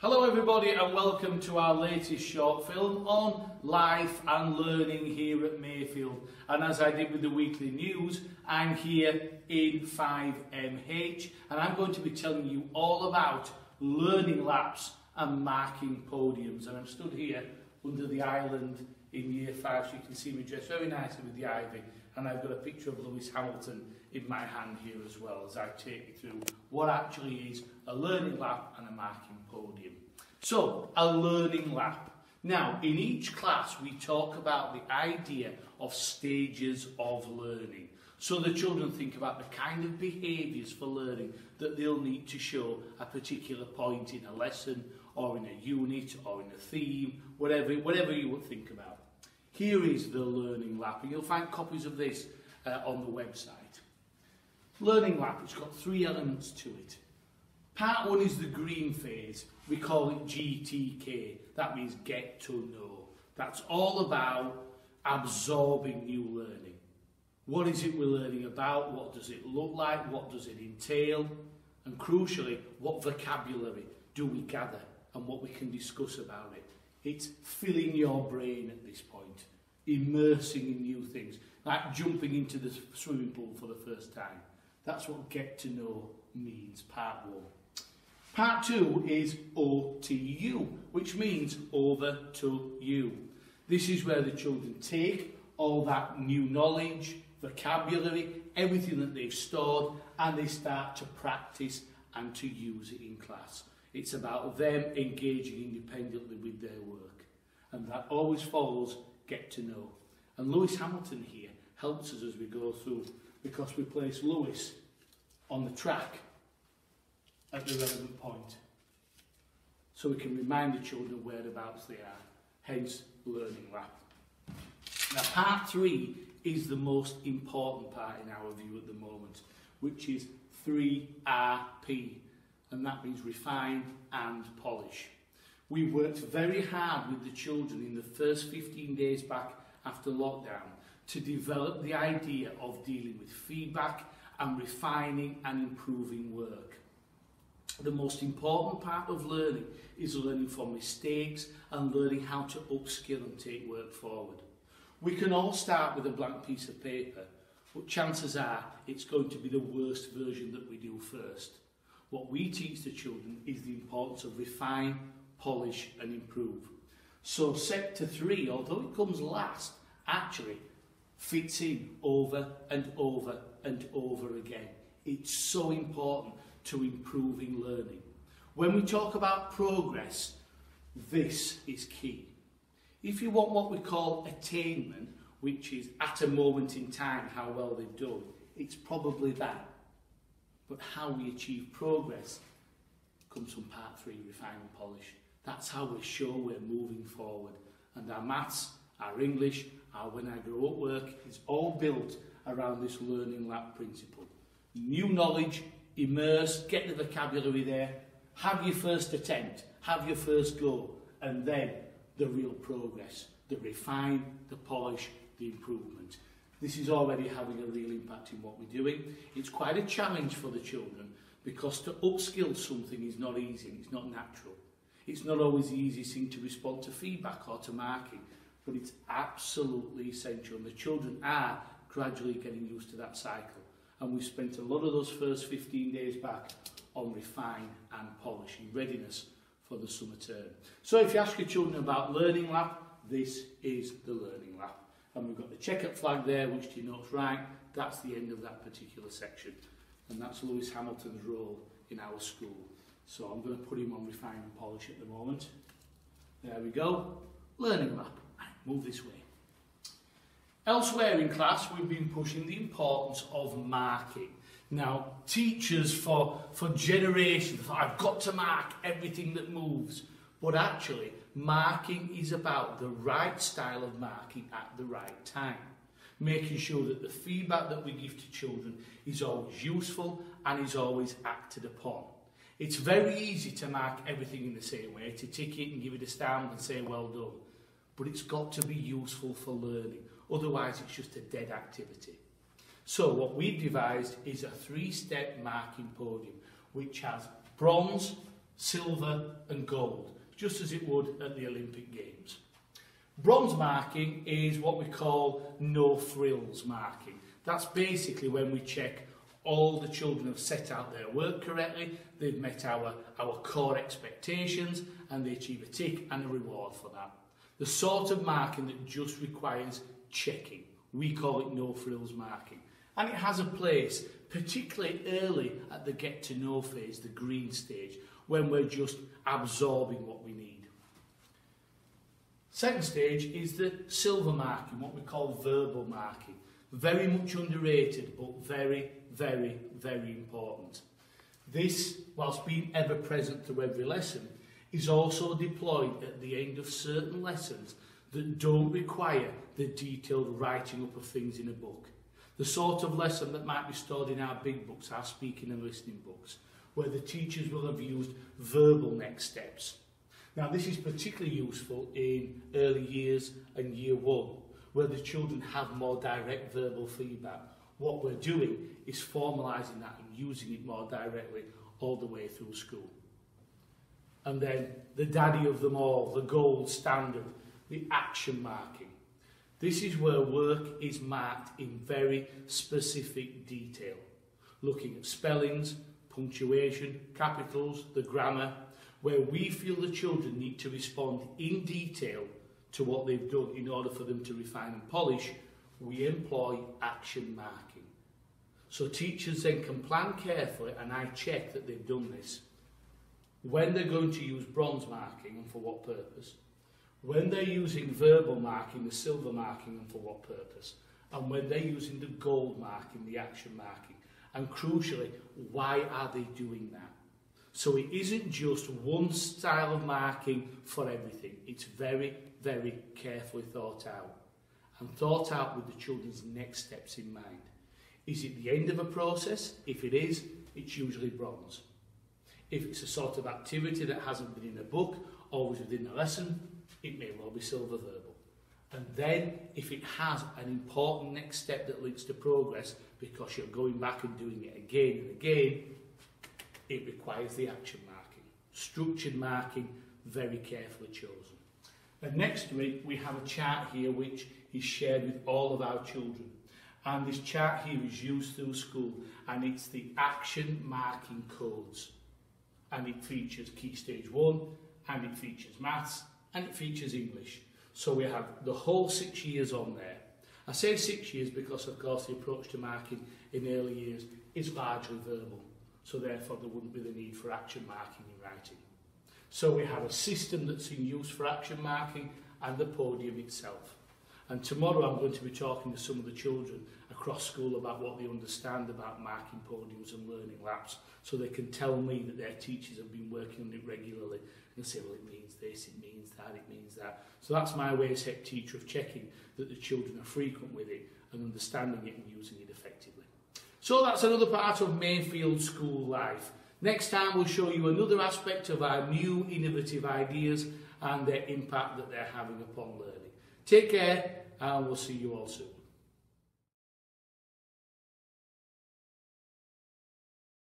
Hello everybody and welcome to our latest short film on life and learning here at Mayfield. And as I did with the weekly news, I'm here in 5MH and I'm going to be telling you all about learning laps and marking podiums. And I'm stood here under the island in year 5 so you can see me dressed very nicely with the ivy and I've got a picture of Lewis Hamilton in my hand here as well as I take you through what actually is a learning lap and a marking podium. So, a learning lap. Now, in each class, we talk about the idea of stages of learning. So the children think about the kind of behaviours for learning that they'll need to show a particular point in a lesson or in a unit or in a theme, whatever, whatever you would think about. Here is the Learning Lap, and you'll find copies of this uh, on the website. Learning Lap, it's got three elements to it. Part one is the green phase. We call it GTK. That means get to know. That's all about absorbing new learning. What is it we're learning about? What does it look like? What does it entail? And crucially, what vocabulary do we gather and what we can discuss about it? It's filling your brain at this point, immersing in new things, like jumping into the swimming pool for the first time. That's what get to know means, part one. Part two is OTU, which means over to you. This is where the children take all that new knowledge, vocabulary, everything that they've stored, and they start to practice and to use it in class. It's about them engaging independently with their work. And that always follows get to know. And Lewis Hamilton here helps us as we go through because we place Lewis on the track at the relevant point. So we can remind the children whereabouts they are, hence learning lap. Now part three is the most important part in our view at the moment, which is 3RP, and that means refine and polish. We worked very hard with the children in the first 15 days back after lockdown to develop the idea of dealing with feedback and refining and improving work. The most important part of learning is learning from mistakes and learning how to upskill and take work forward. We can all start with a blank piece of paper, but chances are it's going to be the worst version that we do first. What we teach the children is the importance of refine, polish and improve. So sector three, although it comes last, actually fits in over and over and over again. It's so important to improving learning. When we talk about progress, this is key. If you want what we call attainment, which is at a moment in time how well they've done, it's probably that. But how we achieve progress comes from part three, refine and polish. That's how we're sure we're moving forward. And our maths, our English, our when I grow up work is all built around this learning lap principle. New knowledge, immerse, get the vocabulary there, have your first attempt, have your first go, and then the real progress, the refine, the polish, the improvement. This is already having a real impact in what we're doing. It's quite a challenge for the children because to upskill something is not easy, and it's not natural. It's not always the easiest thing to respond to feedback or to marking, but it's absolutely essential. And the children are gradually getting used to that cycle. And we've spent a lot of those first 15 days back on refine and polishing readiness for the summer term. So if you ask your children about Learning Lap, this is the Learning Lap. And we've got the checkered flag there, which denotes right, that's the end of that particular section. And that's Lewis Hamilton's role in our school. So I'm going to put him on refine and polish at the moment. There we go. Learning Lap. Move this way. Elsewhere in class, we've been pushing the importance of marking. Now, teachers for, for generations I've got to mark everything that moves. But actually, marking is about the right style of marking at the right time. Making sure that the feedback that we give to children is always useful and is always acted upon. It's very easy to mark everything in the same way, to tick it and give it a stamp and say well done. But it's got to be useful for learning. Otherwise, it's just a dead activity. So what we've devised is a three-step marking podium, which has bronze, silver and gold, just as it would at the Olympic Games. Bronze marking is what we call no frills marking. That's basically when we check all the children have set out their work correctly, they've met our, our core expectations, and they achieve a tick and a reward for that. The sort of marking that just requires checking. We call it no frills marking. And it has a place, particularly early at the get to know phase, the green stage, when we're just absorbing what we need. Second stage is the silver marking, what we call verbal marking. Very much underrated, but very, very, very important. This, whilst being ever present through every lesson, is also deployed at the end of certain lessons that don't require the detailed writing up of things in a book. The sort of lesson that might be stored in our big books, our speaking and listening books, where the teachers will have used verbal next steps. Now, this is particularly useful in early years and year one, where the children have more direct verbal feedback. What we're doing is formalising that and using it more directly all the way through school. And then the daddy of them all, the gold standard, the action marking. This is where work is marked in very specific detail, looking at spellings, punctuation, capitals, the grammar, where we feel the children need to respond in detail to what they've done in order for them to refine and polish, we employ action marking. So teachers then can plan carefully and I check that they've done this. When they're going to use bronze marking and for what purpose. When they're using verbal marking, the silver marking and for what purpose. And when they're using the gold marking, the action marking. And crucially, why are they doing that? So it isn't just one style of marking for everything. It's very, very carefully thought out and thought out with the children's next steps in mind. Is it the end of a process? If it is, it's usually bronze. If it's a sort of activity that hasn't been in a book, always within a lesson, it may well be silver verbal. And then, if it has an important next step that links to progress, because you're going back and doing it again and again, it requires the action marking. Structured marking, very carefully chosen. And next week, we have a chart here which is shared with all of our children. And this chart here is used through school and it's the action marking codes. And it features Key Stage 1 and it features maths and it features English. So we have the whole six years on there. I say six years because, of course, the approach to marking in early years is largely verbal. So therefore, there wouldn't be the need for action marking in writing. So we have a system that's in use for action marking and the podium itself. And tomorrow I'm going to be talking to some of the children across school about what they understand about marking podiums and learning laps so they can tell me that their teachers have been working on it regularly and say, well, it means this, it means that, it means that. So that's my way as head teacher of checking that the children are frequent with it and understanding it and using it effectively. So that's another part of Mayfield school life. Next time we'll show you another aspect of our new innovative ideas and their impact that they're having upon learning. Take care and we'll see you all soon.